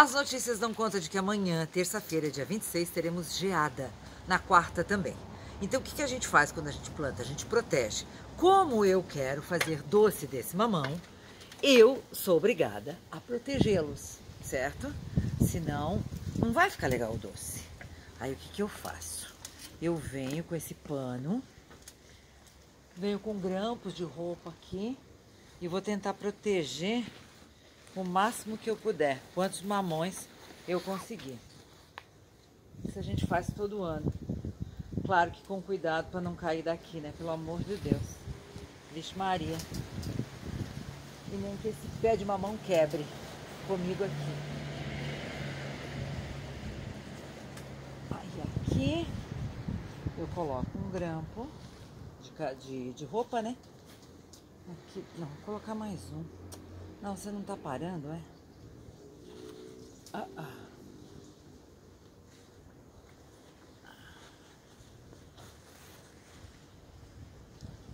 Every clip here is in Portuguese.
As notícias dão conta de que amanhã, terça-feira, dia 26, teremos geada. Na quarta também. Então o que, a gente faz quando a gente planta? A gente protege. Como eu quero fazer doce desse mamão, eu sou obrigada a protegê-los, certo? Senão, não vai ficar legal o doce. Aí o que eu faço? Eu venho com esse pano, venho com grampos de roupa aqui e vou tentar proteger o máximo que eu puder, quantos mamões eu conseguir. Isso a gente faz todo ano. Claro que com cuidado para não cair daqui, né? Pelo amor de Deus. Vixe Maria. E nem que esse pé de mamão quebre comigo aqui. Aí aqui eu coloco um grampo de, de, de roupa, né? Aqui, não, vou colocar mais um. Não, você não tá parando, é? Ah, ah.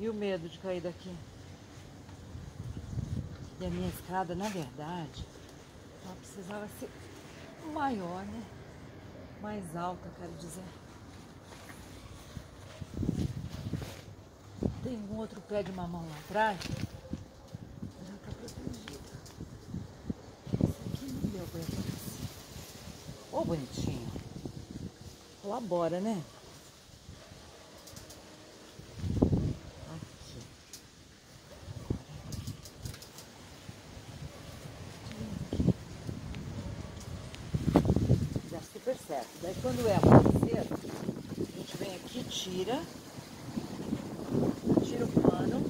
E o medo de cair daqui? E a minha escada, na verdade, ela precisava ser maior, né? Mais alta, quero dizer. Tem um outro pé de mamão lá atrás. Bonitinho. Colabora, né? Dá super certo. Daí quando é amanhecer, a gente vem aqui, tira, tira o pano,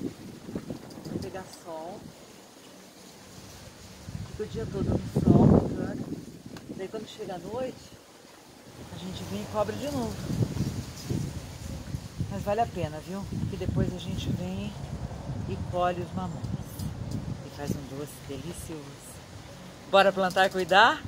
vai pegar sol, fica o dia todo no sol, bacana. Daí quando chega a noite, a gente vem e cobre de novo. Mas vale a pena, viu? Porque depois a gente vem e colhe os mamões. E faz um doce delicioso. Bora plantar e cuidar?